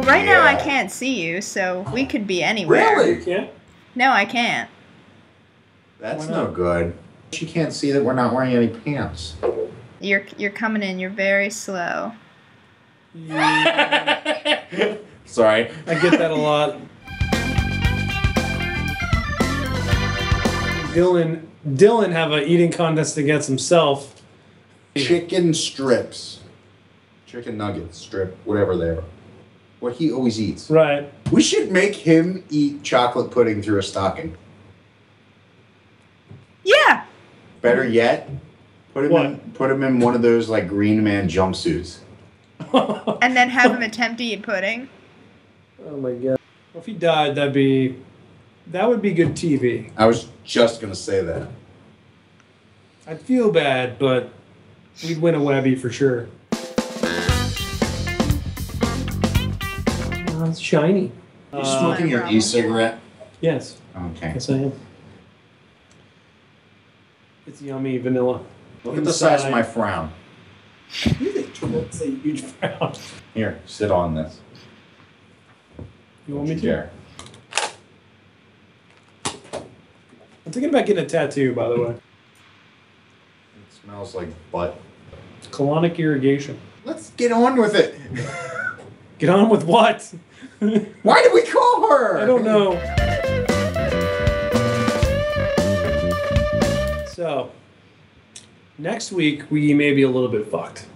Well, right now I can't see you, so we could be anywhere. Really? Yeah. No, I can't. That's no good. She can't see that we're not wearing any pants. You're you're coming in. You're very slow. Sorry. I get that a lot. Dylan Dylan have a eating contest against himself. Chicken strips. Chicken nuggets, strip, whatever they are. What he always eats. Right. We should make him eat chocolate pudding through a stocking. Yeah. Better yet, put him What? in put him in one of those like green man jumpsuits. And then have him attempt to eat pudding. Oh my god. Well, if he died, that'd be that would be good TV. I was just gonna say that. I'd feel bad, but we'd win a Webby for sure. It's shiny. You Uh, smoking your e-cigarette? Yes, Okay. yes I am. It's yummy vanilla. Look at the size of my frown. That's a huge frown. Here, sit on this. You want me to? Chair. I'm thinking about getting a tattoo, by the way. It smells like butt. Colonic irrigation. Let's get on with it. Get on with what? Why did we call her? I don't know. So, next week we may be a little bit fucked.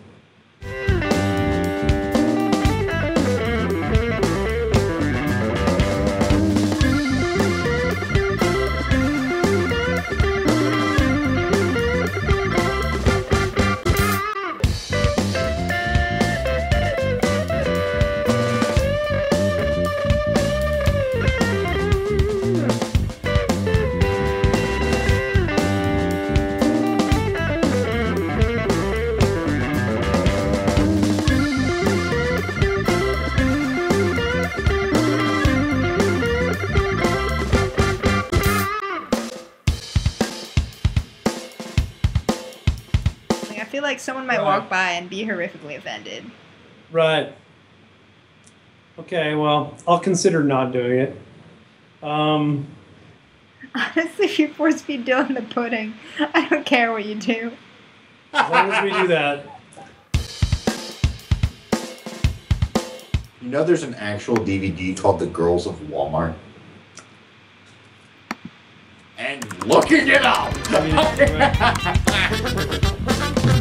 Feel like someone might Right. walk by and be horrifically offended. Right. Okay, well, I'll consider not doing it. Um, Honestly, if you force feed Dylan the pudding, I don't care what you do. as long as we do that. You know there's an actual DVD called The Girls of Walmart? And looking it up! I mean, right.